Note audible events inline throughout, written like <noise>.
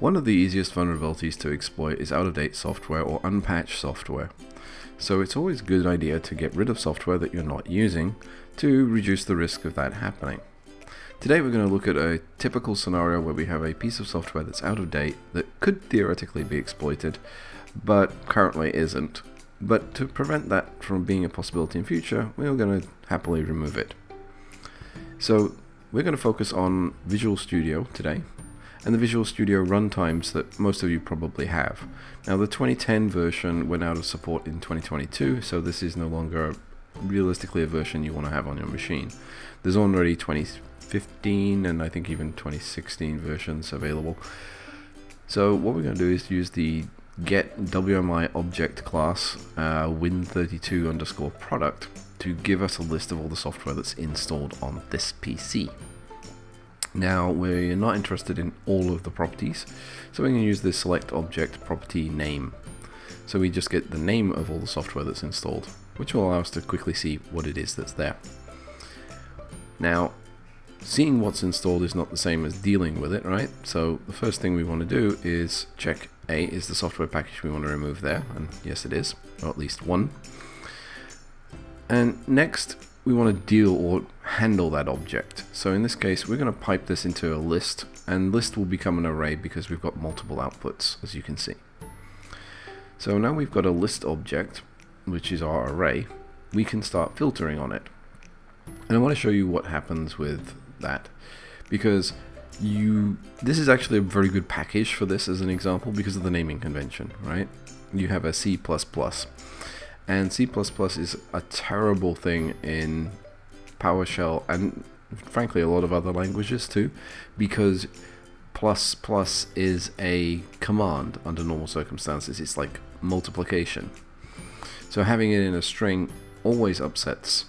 One of the easiest vulnerabilities to exploit is out-of-date software or unpatched software. So it's always a good idea to get rid of software that you're not using to reduce the risk of that happening. Today we're going to look at a typical scenario where we have a piece of software that's out of date that could theoretically be exploited but currently isn't. But to prevent that from being a possibility in future, we're going to happily remove it. So we're going to focus on Visual Studio today and the Visual Studio runtimes that most of you probably have. Now the 2010 version went out of support in 2022, so this is no longer realistically a version you want to have on your machine. There's already 2015 and I think even 2016 versions available. So what we're going to do is use the get WMI object class uh, win32 underscore product to give us a list of all the software that's installed on this PC. Now we're not interested in all of the properties, so we're going to use the select object property name. So we just get the name of all the software that's installed, which will allow us to quickly see what it is that's there. Now, seeing what's installed is not the same as dealing with it, right? So the first thing we want to do is check A, is the software package we want to remove there? And yes it is, or at least one. And next, we want to deal or handle that object. So in this case, we're going to pipe this into a list, and list will become an array because we've got multiple outputs, as you can see. So now we've got a list object, which is our array, we can start filtering on it. And I want to show you what happens with that, because you this is actually a very good package for this as an example because of the naming convention, right? You have a C++. And C++ is a terrible thing in PowerShell and frankly a lot of other languages too because plus plus is a command under normal circumstances. It's like multiplication. So having it in a string always upsets.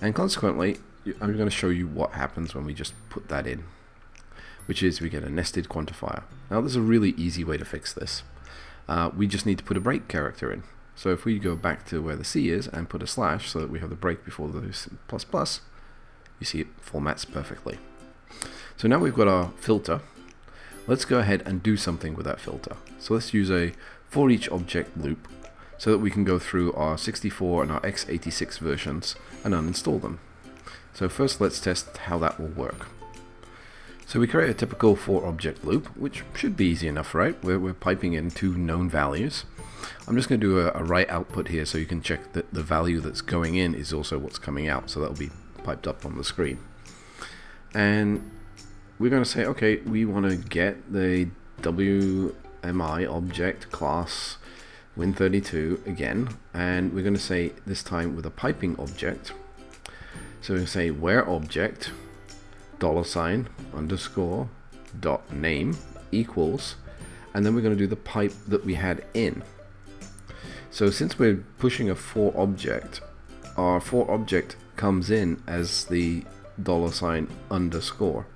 And consequently, I'm going to show you what happens when we just put that in. Which is we get a nested quantifier. Now there's a really easy way to fix this. Uh, we just need to put a break character in. So if we go back to where the C is and put a slash so that we have the break before the plus plus, you see it formats perfectly. So now we've got our filter. Let's go ahead and do something with that filter. So let's use a for each object loop so that we can go through our 64 and our x86 versions and uninstall them. So first let's test how that will work. So we create a typical for object loop, which should be easy enough, right? We're, we're piping in two known values. I'm just going to do a, a write output here so you can check that the value that's going in is also what's coming out. So that'll be piped up on the screen. And we're going to say, okay, we want to get the WMI object class Win32 again. And we're going to say this time with a piping object. So we say where object dollar sign underscore dot name equals and then we're going to do the pipe that we had in so since we're pushing a for object our for object comes in as the dollar sign underscore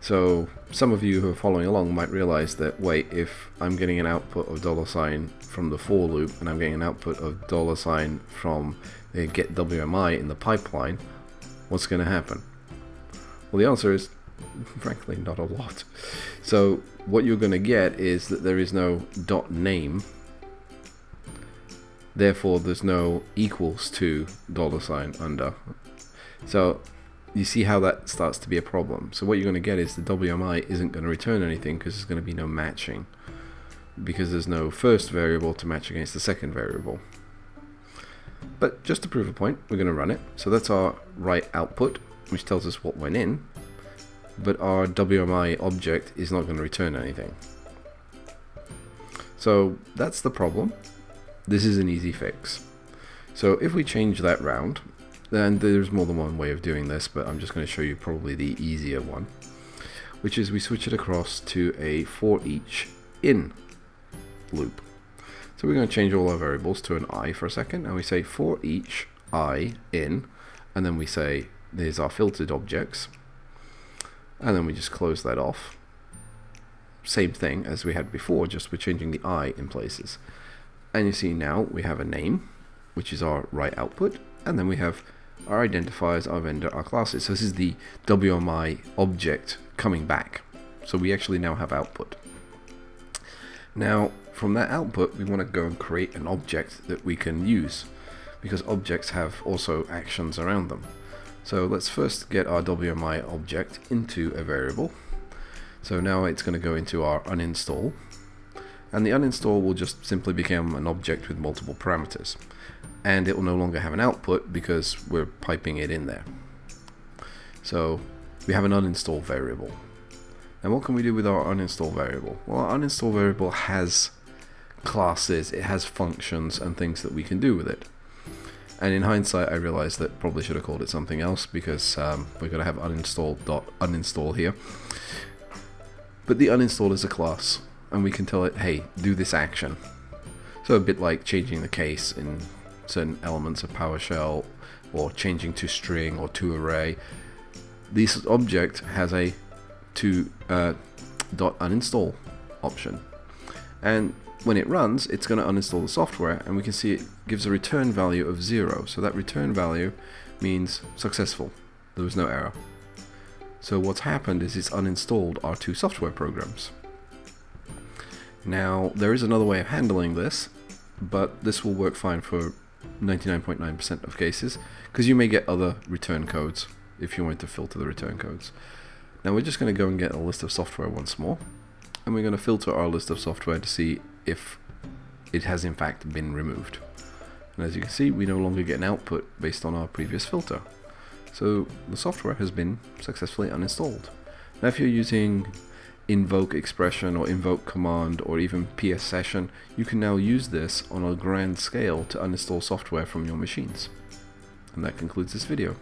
so some of you who are following along might realize that wait if I'm getting an output of dollar sign from the for loop and I'm getting an output of dollar sign from the get WMI in the pipeline what's going to happen well, the answer is, <laughs> frankly, not a lot. So what you're going to get is that there is no dot name. Therefore, there's no equals to dollar sign under. So you see how that starts to be a problem. So what you're going to get is the WMI isn't going to return anything because there's going to be no matching. Because there's no first variable to match against the second variable. But just to prove a point, we're going to run it. So that's our write output which tells us what went in, but our WMI object is not going to return anything. So that's the problem. This is an easy fix. So if we change that round, then there's more than one way of doing this, but I'm just going to show you probably the easier one, which is we switch it across to a for each in loop. So we're going to change all our variables to an i for a second, and we say for each i in, and then we say there's our filtered objects and then we just close that off same thing as we had before just we're changing the i in places and you see now we have a name which is our write output and then we have our identifiers our vendor our classes so this is the WMI object coming back So we actually now have output. Now, from that output, we want to go and create an object that we can use because objects have also actions around them. So let's first get our WMI object into a variable. So now it's going to go into our uninstall and the uninstall will just simply become an object with multiple parameters and it will no longer have an output because we're piping it in there. So we have an uninstall variable. And what can we do with our uninstall variable? Well, our uninstall variable has classes, it has functions and things that we can do with it. And in hindsight, I realized that probably should have called it something else because um, we're going to have uninstall dot uninstall here. But the uninstall is a class, and we can tell it, hey, do this action. So a bit like changing the case in certain elements of PowerShell, or changing to string or to array. This object has a to uh, dot uninstall option, and when it runs, it's going to uninstall the software, and we can see it gives a return value of zero. So that return value means successful. There was no error. So what's happened is it's uninstalled our two software programs. Now, there is another way of handling this, but this will work fine for 99.9% .9 of cases, because you may get other return codes if you want to filter the return codes. Now we're just going to go and get a list of software once more, and we're going to filter our list of software to see if it has in fact been removed. And as you can see, we no longer get an output based on our previous filter. So the software has been successfully uninstalled. Now if you're using invoke expression or invoke command or even ps session, you can now use this on a grand scale to uninstall software from your machines. And that concludes this video.